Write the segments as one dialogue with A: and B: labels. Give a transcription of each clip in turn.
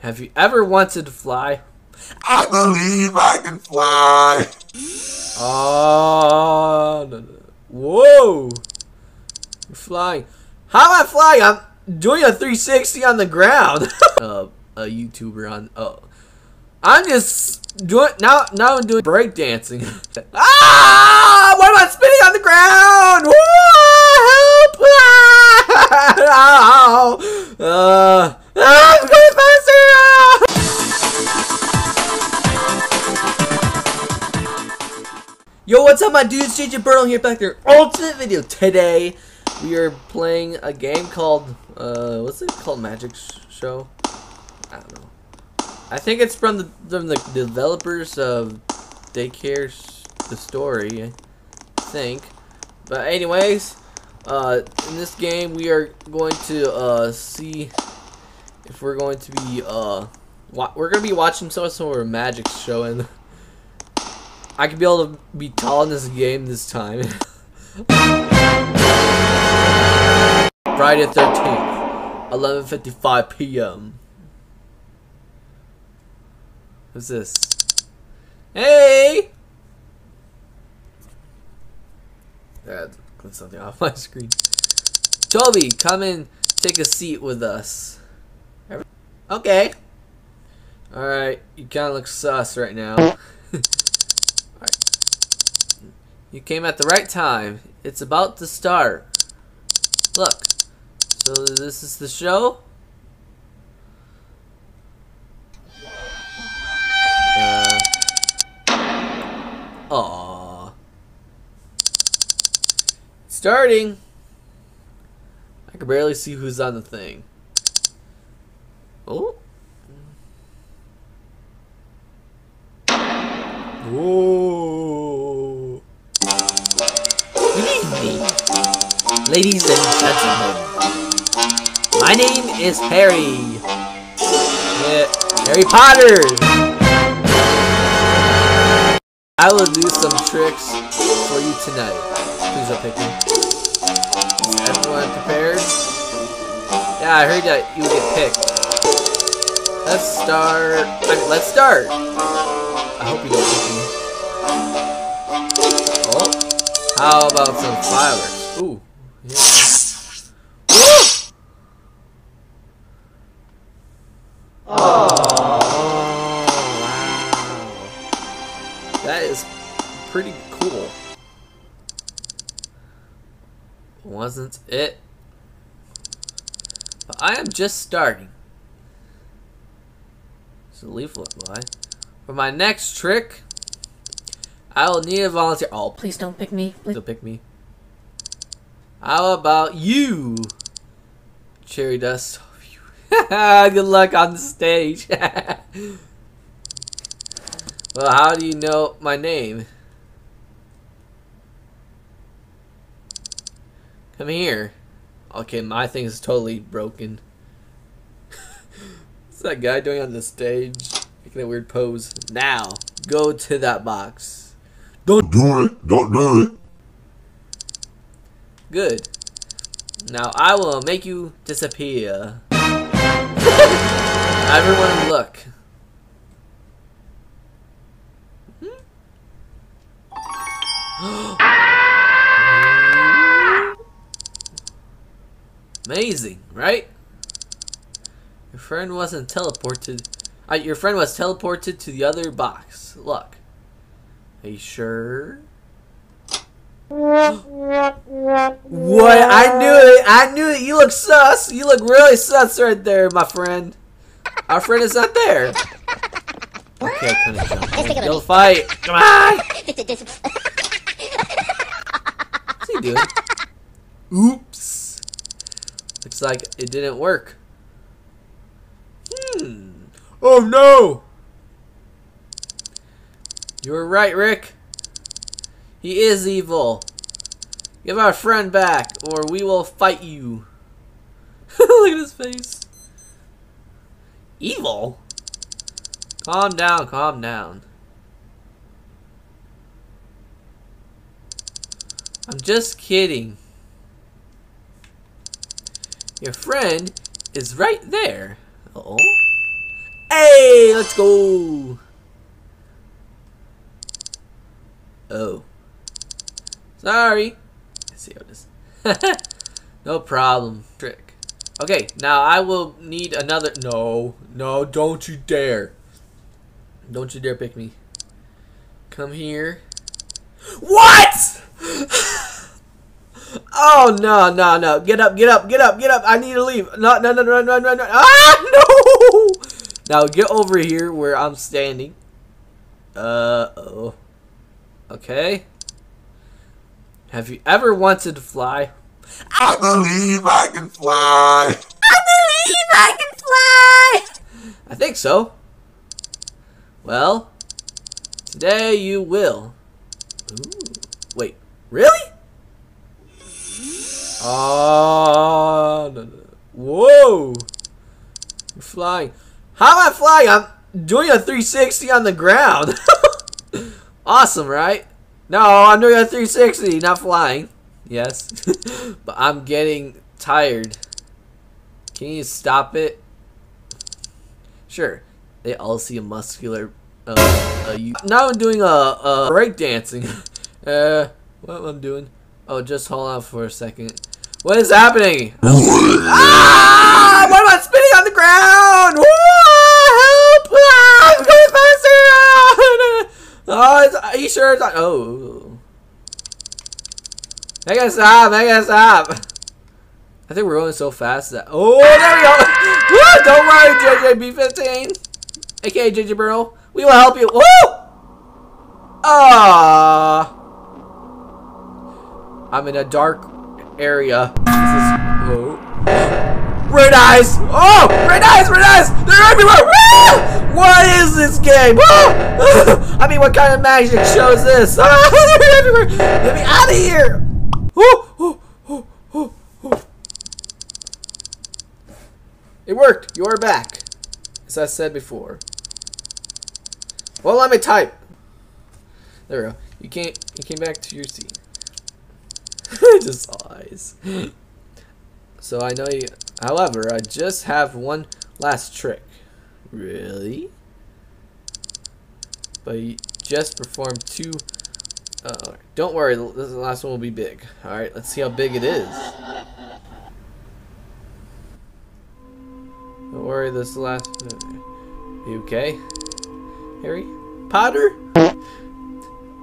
A: Have you ever wanted to fly?
B: I believe I can fly.
A: Oh, no, no. whoa! You're flying. How am I flying? I'm doing a 360 on the ground. uh, a YouTuber on. Oh, I'm just doing now. Now I'm doing breakdancing. ah! Why am I spinning on the ground? Whoa, help! Ah! uh, ah, Yo, what's up, my dudes? JJ Burn-o here, back there. Ultimate video. Today, we are playing a game called, uh, what's it called? Magic Show? I don't know. I think it's from the, from the developers of Daycare The Story, I think. But anyways, uh, in this game, we are going to, uh, see if we're going to be, uh, we're to be watching some sort of magic show and I could be able to be tall in this game this time. Friday the 13th, 11.55 p.m. Who's this? Hey! That click something off my screen. Toby, come and take a seat with us. Okay. Alright, you kind of look sus right now. You came at the right time. It's about to start. Look. So this is the show? Uh. Aww. Starting. I can barely see who's on the thing. Oh. Ladies and gentlemen. My name is Harry. Yeah, Harry Potter. I will do some tricks for you tonight. Please don't pick me. Is everyone prepared? Yeah, I heard that you would get picked. Let's start. I mean, let's start. I hope you don't pick me. Oh. How about some fireworks? Ooh. Yeah. Oh, wow. That is pretty cool. Wasn't it? But I am just starting. So leaflet lie. For my next trick, I will need a volunteer. Oh,
C: Please don't pick me. Please.
A: Don't pick me. How about you? Cherry dust. Good luck on the stage. well, how do you know my name? Come here. Okay, my thing is totally broken. What's that guy doing on the stage? Making a weird pose. Now, go to that box.
B: Don't do it. Don't do it.
A: Good. Now I will make you disappear. Everyone look. Amazing, right? Your friend wasn't teleported. Uh, your friend was teleported to the other box. Look. Are you sure? What? I knew it! I knew it! You look sus! You look really sus right there, my friend. Our friend is not there. Okay, I couldn't jump. Go fight! Come on! What's he doing? Oops. Looks like it didn't work. Hmm. Oh no! You were right, Rick. He is evil. Give our friend back, or we will fight you. Look at his face. Evil? Calm down, calm down. I'm just kidding. Your friend is right there. Uh oh. Hey, let's go. Oh. Sorry. I see how it is. no problem. Trick. Okay, now I will need another. No, no, don't you dare. Don't you dare pick me. Come here. What? oh no no no! Get up! Get up! Get up! Get up! I need to leave. No no no no no no no! Ah no! Now get over here where I'm standing. Uh oh. Okay. Have you ever wanted to fly?
B: I believe I can fly.
A: I believe I can fly! I think so. Well, today you will. Ooh. Wait, really? Oh, no, no. whoa! You're flying. How am I flying? I'm doing a 360 on the ground. awesome, right? No, I'm doing a 360, not flying. Yes. but I'm getting tired. Can you stop it? Sure. They all see a muscular. Uh, uh, you. Now I'm doing a, a break dancing. uh, what am I doing? Oh, just hold on for a second. What is happening? ah! What am I spinning on the ground? Whoa, help! Ah, I'm going faster! Oh, are you sure it's not? Oh. Make stop! Make stop! I think we're going so fast that. Oh, there we go! Don't worry, JJB15! aka JJ Burn-o. We will help you. Woo! Ah! I'm in a dark area. Red eyes! Oh! Red eyes! Red eyes! They're everywhere! Ah! What is this game? Ah! I mean, what kind of magic shows this? Ah! They're everywhere! Get me out of here! It worked. You are back. As I said before. Well, let me type. There we go. You can't. You came back to your seat. just eyes. So I know you. However, I just have one last trick. Really? But you just performed two. Uh, don't worry, this last one will be big. All right, let's see how big it is. Don't worry, this last. You okay? Harry Potter?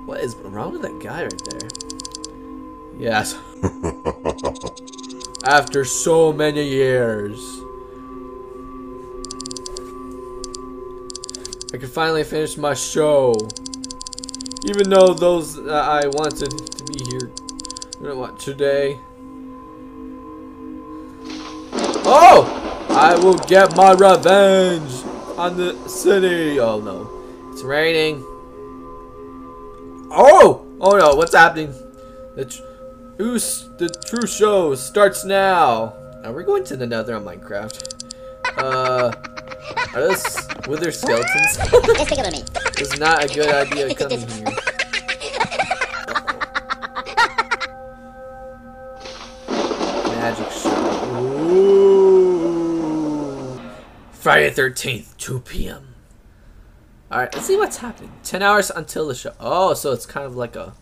A: What is wrong with that guy right there? Yes. After so many years. I can finally finish my show. Even though those I wanted to be here. You know what, today? Oh! I will get my revenge on the city. Oh no. It's raining. Oh! Oh no, what's happening? Tr the true show starts now. Are we're going to the nether on Minecraft? Uh, are those wither skeletons? it's not a good idea coming here. Magic show. Ooh. Friday 13th, 2 p.m. Alright, let's see what's happening. 10 hours until the show. Oh, so it's kind of like a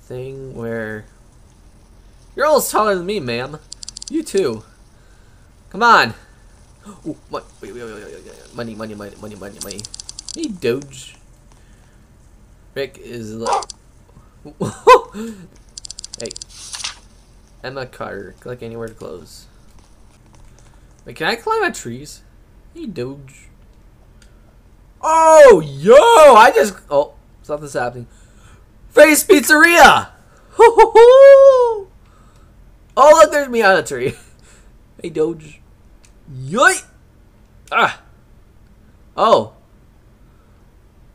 A: thing where... You're almost taller than me, ma'am. You too. Come on. Ooh, wait, wait, wait, wait, wait. Money, money, money, money, money, money. Hey, Doge. Rick is like... hey. Emma Carter. Click anywhere to close. Wait, can I climb on trees? Hey, Doge. Oh, yo! I just... Oh, something's happening. Face Pizzeria! oh, look, there's me on a tree. hey, Doge. Yoy! Ah! Oh.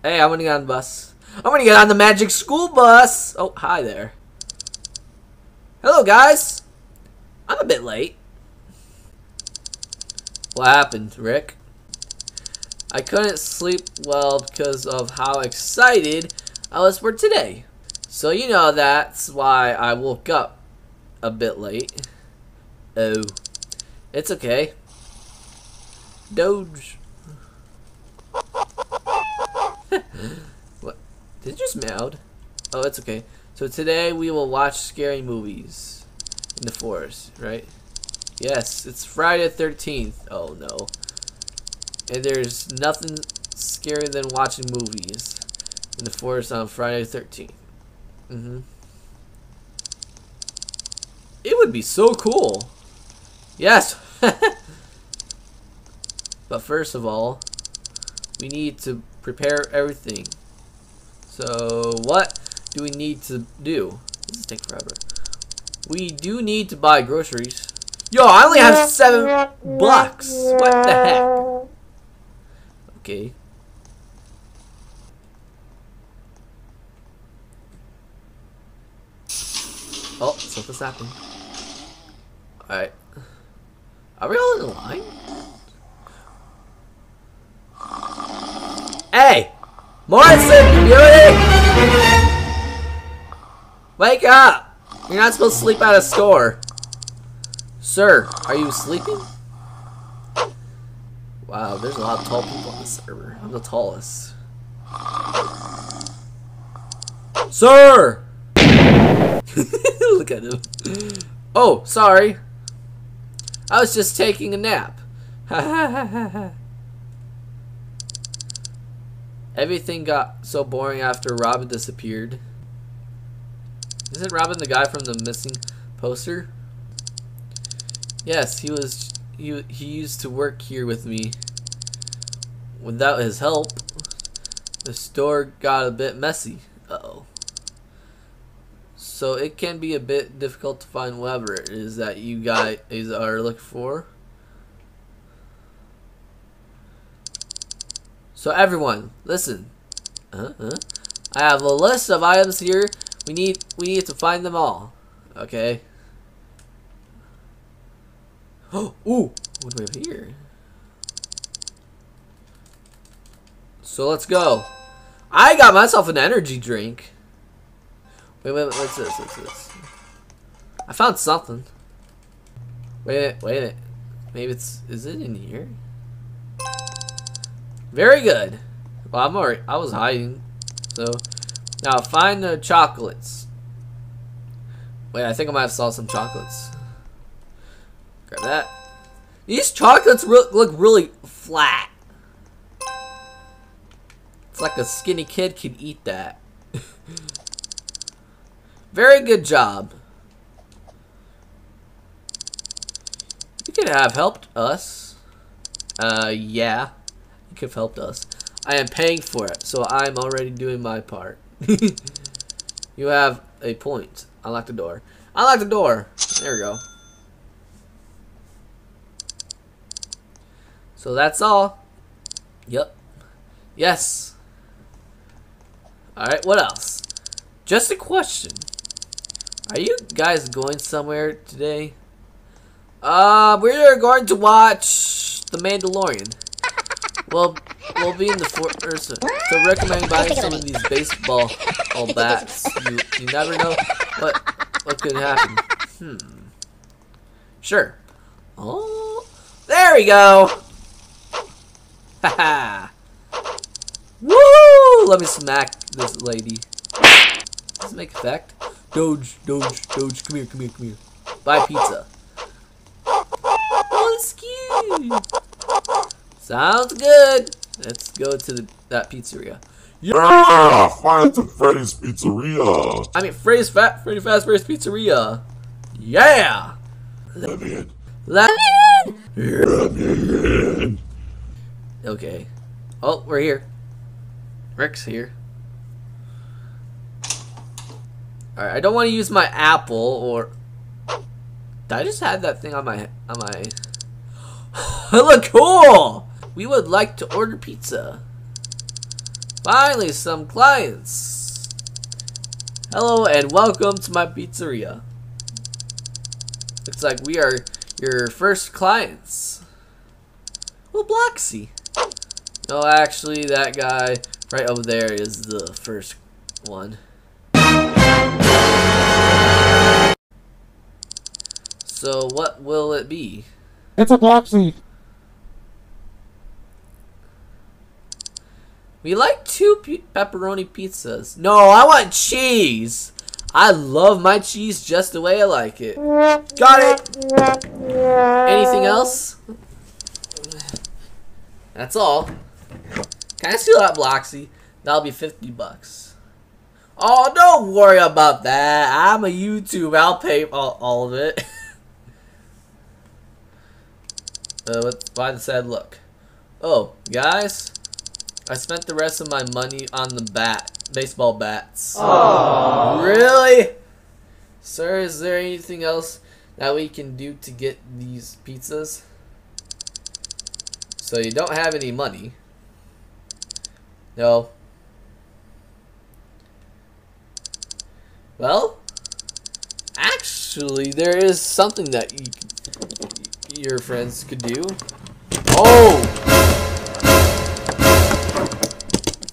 A: Hey, I'm gonna get on the bus. I'm gonna get on the Magic School Bus! Oh, hi there. Hello, guys! I'm a bit late. What happened, Rick? I couldn't sleep well because of how excited I was for today. So you know that's why I woke up a bit late. Oh. It's okay. Doge. what? Did you just meowed? Oh, it's okay. So today we will watch scary movies in the forest, right? Yes, it's Friday the 13th. Oh, no. And there's nothing scarier than watching movies in the forest on Friday the 13th. Mm-hmm. It would be so cool. Yes. but first of all, we need to prepare everything. So what do we need to do? This is take forever. We do need to buy groceries. Yo, I only have seven bucks. What the heck? Okay. Oh, something's happening. Alright. Are we all in line? Hey! Morrison! Beauty! Wake up! You're not supposed to sleep at a store. Sir, are you sleeping? Wow, there's a lot of tall people on this server. I'm the tallest. Sir! Look at him. Oh, sorry. I was just taking a nap. Everything got so boring after Robin disappeared. Isn't Robin the guy from the missing poster? Yes, he was he he used to work here with me. Without his help, the store got a bit messy. Uh-oh. So it can be a bit difficult to find whatever it is that you guys are looking for. So everyone, listen. Uh -huh. I have a list of items here. We need we need to find them all. Okay. Oh, ooh, what do we have here? So let's go. I got myself an energy drink. Wait, wait, what's this? What's this? I found something. Wait, wait, maybe it's, is it in here? Very good. Well, I'm already, I was hiding. So, now find the chocolates. Wait, I think I might have saw some chocolates. Grab that. These chocolates re look really flat. It's like a skinny kid could eat that. Very good job. You could have helped us. Uh, yeah. You could have helped us. I am paying for it, so I'm already doing my part. you have a point. Unlock the door. Unlock the door. There we go. So that's all. Yep. Yes. Alright, what else? Just a question. Are you guys going somewhere today? Uh, we're going to watch The Mandalorian. well, we'll be in the forest, so recommend buying some of these baseball all bats. You, you never know what what could happen. Hmm. Sure. Oh, there we go. Haha. Woo! Let me smack this lady. Does it make effect? Doge, Doge, Doge, come here, come here, come here. Buy pizza. Oh, it's cute. Sounds good. Let's go to the, that pizzeria.
B: Yeah, find the Freddy's Pizzeria.
A: I mean, Freddy's Fat, Freddy Fazbear's Pizzeria. Yeah.
B: Let me in.
A: Let
B: Let me in.
A: Okay. Oh, we're here. Rick's here. Alright, I don't want to use my apple or... Did I just have that thing on my... on my... I look cool! We would like to order pizza. Finally, some clients. Hello and welcome to my pizzeria. Looks like we are your first clients. Well, Bloxy. No, actually, that guy right over there is the first one. So, what will it be?
C: It's a Bloxy.
A: We like two pe- pepperoni pizzas. No, I want cheese. I love my cheese just the way I like it. Got it. Anything else? That's all. Can I steal that Bloxy? That'll be 50 bucks. Oh, don't worry about that. I'm a YouTube. I'll pay all, all of it. uh, what, why the sad look? Oh, guys, I spent the rest of my money on the bat, baseball bats. Really? Sir, is there anything else that we can do to get these pizzas? So you don't have any money. No. Well, actually, there is something that you, your friends could do. Oh!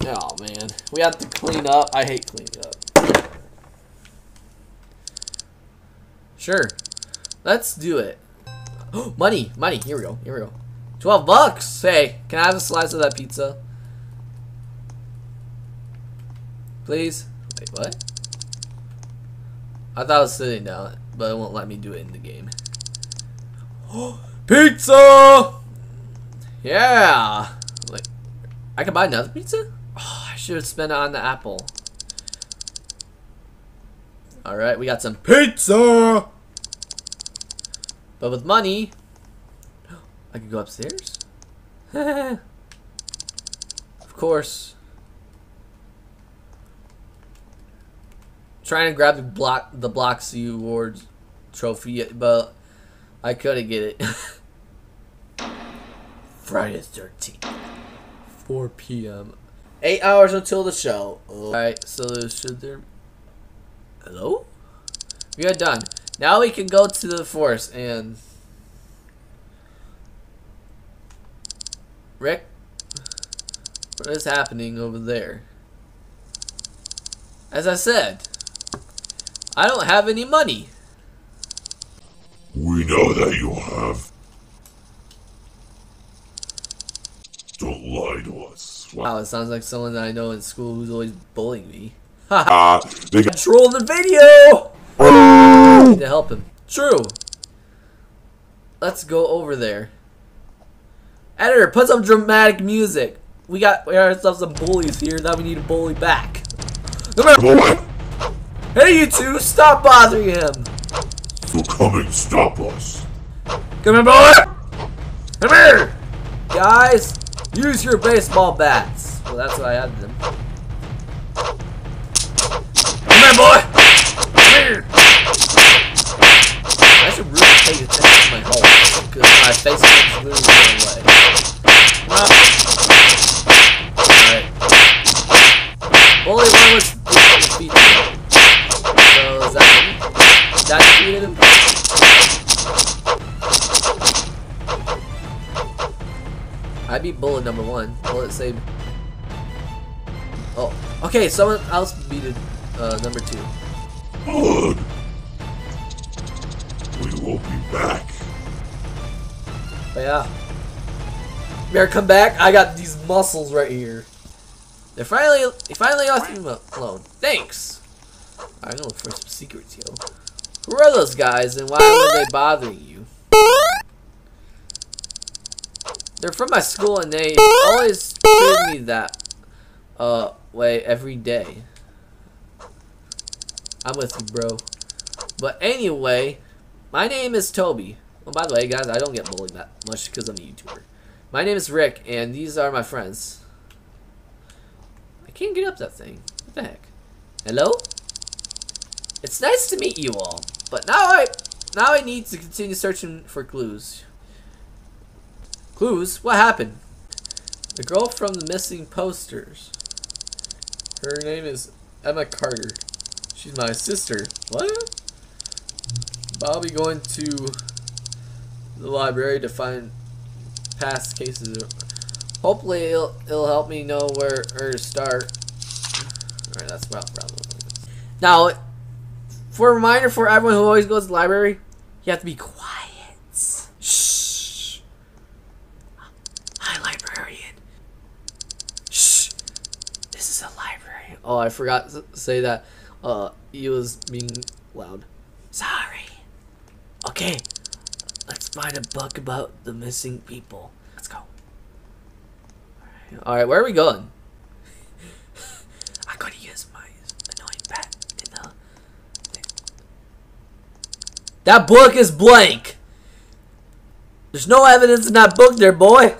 A: Oh man, we have to clean up. I hate cleaning up. Sure, let's do it. money, money. Here we go. Here we go. Twelve bucks. Hey, can I have a slice of that pizza? Please. Wait, what? I thought I was sitting down, but it won't let me do it in the game. pizza! Yeah! Like, I can buy another pizza? Oh, I should have spent it on the apple. Alright, we got some pizza! But with money, I could go upstairs? of course. Trying to grab the block the Bloxy Awards trophy, but I couldn't get it. Friday the 13th, 4 p.m. Eight hours until the show. Alright, so should there. Hello? We are done. Now we can go to the forest and. Rick? What is happening over there? As I said, I don't have any money.
B: We know that you have. Don't lie to us.
A: Wow, it sounds like someone that I know in school who's always bullying me.
B: Ah, they got.
A: Troll the video! I need to help him. True. Let's go over there. Editor, put some dramatic music. We got we got ourselves some bullies here that we need to bully back. Hey, you two, stop bothering him.
B: So come and stop us.
A: Come here, boy. Come here. Guys, use your baseball bats. Well, that's what I had them. Come here, boy. Come here. I should really pay attention to my hole because my face is literally going away. On. Alright. Only one was I beat bullet number one. Bullet saved. Oh, okay. Someone else beat uh, number two.
B: We will be back.
A: But yeah. Better come back. I got these muscles right here. They finally, they finally left me alone. Thanks. Gonna look for some secrets, yo. Who are those guys, and why were they bothering you? They're from my school, and they always treat me that uh way every day. I'm with you, bro. But anyway, my name is Toby. Oh, by the way, guys, I don't get bullied that much because I'm a YouTuber. My name is Rick, and these are my friends. I can't get up that thing. What the heck? Hello? It's nice to meet you all, but now I now I need to continue searching for clues. Clues? What happened? The girl from the missing posters. Her name is Emma Carter. She's my sister. What? Bobby going to the library to find past cases. Hopefully, it'll, it'll help me know where, where to start. Alright, that's about problem. Now, for a reminder for everyone who always goes to the library, you have to be quiet. Oh, I forgot to say that. Uh, he was being loud. Sorry. Okay, let's find a book about the missing people. Let's go. All right, where are we going? I'm gonna use my annoying pet in the. That book is blank. There's no evidence in that book, there, boy.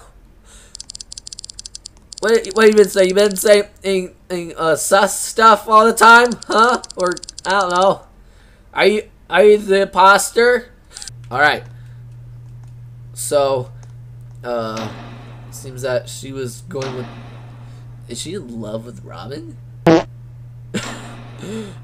A: What, what you been saying? You been saying in uh, sus stuff all the time, huh? Or I don't know. Are you are you the imposter? All right. So, uh, seems that she was going with. Is she in love with Robin? I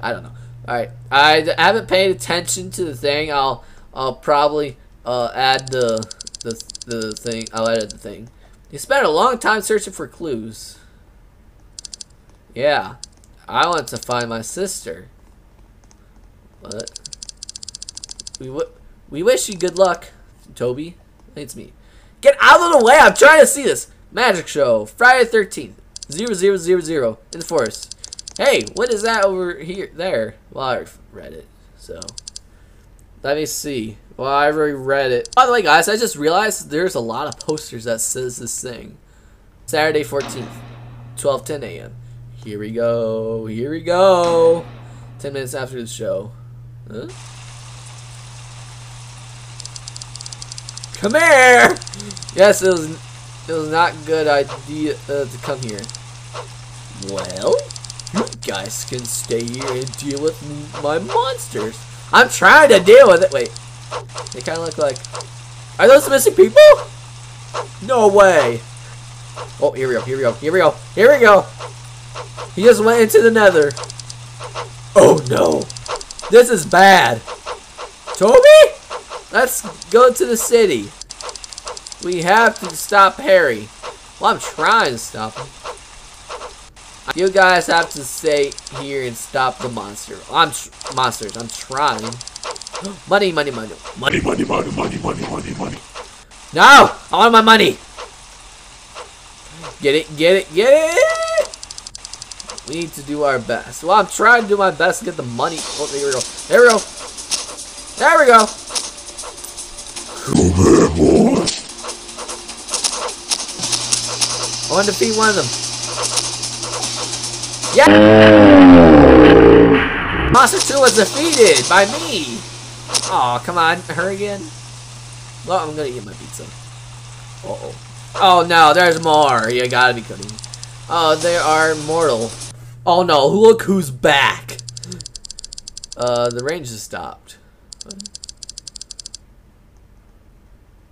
A: don't know. All right, I haven't paid attention to the thing. I'll I'll probably uh, add the the the thing. I'll edit the thing. You spent a long time searching for clues. Yeah, I want to find my sister. What? We we wish you good luck, Toby. It's me. Get out of the way! I'm trying to see this magic show. Friday thirteenth, zero zero zero zero in the forest. Hey, what is that over here? There. Well, I read it, so let me see. Well, I already read it. By the way, guys, I just realized there's a lot of posters that says this thing. Saturday 14th, 12:10 a.m. Here we go. Here we go. 10 minutes after the show. Huh? Come here! Yes, it was it was not good idea uh, to come here. Well, you guys can stay here and deal with my monsters. I'm trying to deal with it. Wait, they kind of look like. Are those missing people? No way. Oh, here we go. Here we go. Here we go. Here we go. He just went into the nether. Oh no. This is bad. Toby? Let's go to the city. We have to stop Harry. Well, I'm trying to stop him. You guys have to stay here and stop the monster. I'm monsters. I'm trying money, money, money.
B: Money, money, money, money, money, money, money.
A: No! I want my money! Get it, get it, get it! We need to do our best. Well, I'm trying to do my best to get the money. Oh, there we go. There we go. There we go.
B: Come here, boy.
A: I want to defeat one of them. Yeah! Monster 2 was defeated by me! Oh, come on, her again? Well, I'm gonna eat my pizza. Uh oh Oh no, there's more. You gotta be kidding. Oh, they are mortal. Oh no, look who's back! Uh, the range has stopped.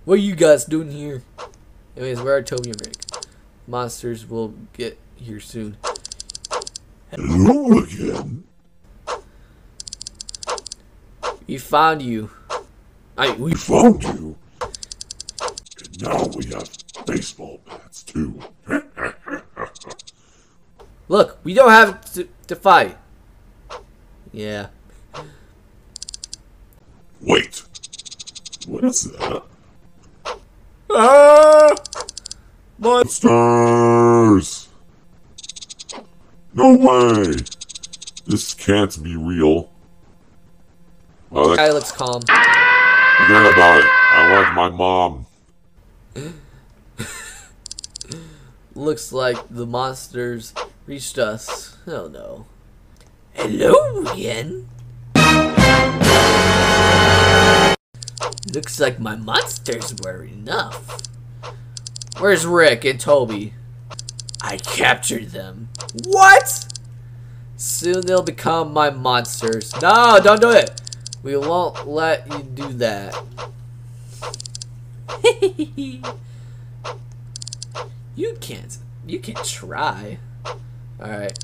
A: What are you guys doing here? Anyways, where are Toby and Rick? Monsters will get here soon.
B: Hello again.
A: We found you. I
B: we found you. And now we have baseball bats too.
A: Look, we don't have to, to fight. Yeah.
B: Wait. What is that?
A: Ah!
B: Monsters! No way! This can't be real.
A: Oh, that guy looks calm.
B: Forget about it. I like my mom.
A: Looks like the monsters reached us. Oh no. Hello again. Looks like my monsters were enough. Where's Rick and Toby? I captured them. What? Soon they'll become my monsters. No, don't do it. We won't let you do that. you can't. You can try. Alright.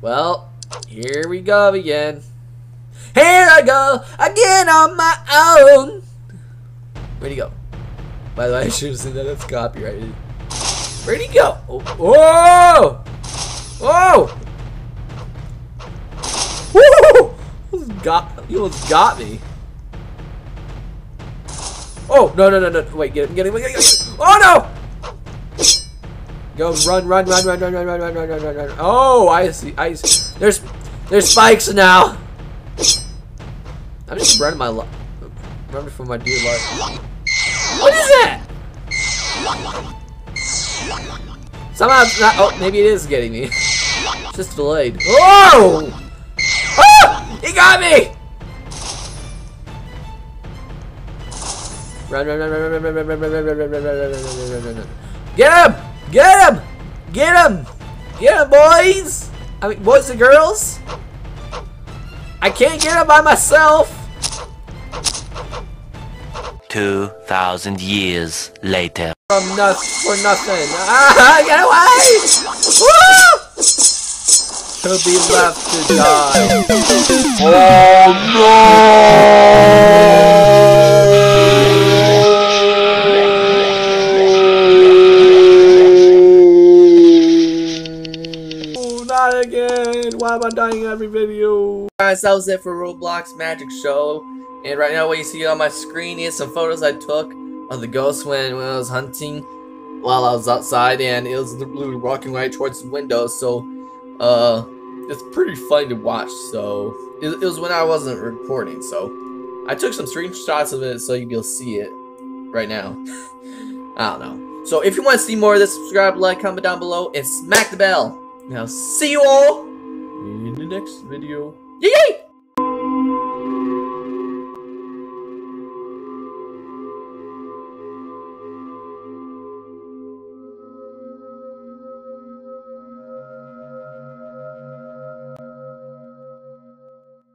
A: Well, here we go again. Here I go again on my own. Where'd he go? By the way, I should have said that it's copyrighted. Where'd he go? Oh! Whoa! Whoa! Almost got, you almost got me. Oh, no, no, no, no. Wait, get him, get him, get him. Oh, no! Go run, run, run, run, run, run, run, run, run, run, run. Oh, I see. I see. There's there's spikes now. I'm just running my life. Running for my dear life. What is that? Somehow not. Oh, maybe it is getting me. It's just delayed. Whoa! Ah! He got me! Run, run, run, run, run, run, run, run, run, run, run, run, run, run, run, run, run, run, run. Get him! Get him! Get him! Get him, boys! I mean, boys and girls? I can't get him by myself!
C: 2,000 years later.
A: From nothing for nothing. Ah, get away! Woo! He'll be left to die. Oh, no! Oh, not again! Why am I dying every video? Guys, that was it for Roblox Magic Show. And right now, what you see on my screen is some photos I took of the ghost when, when I was hunting while I was outside, and it was literally walking right towards the window. So, uh, it's pretty fun to watch. So, it, it was when I wasn't recording. So, I took some screenshots of it so you'll see it right now. I don't know. So, if you want to see more of this, subscribe, like, comment down below, and smack the bell. Now, see you all in the next video. Yay!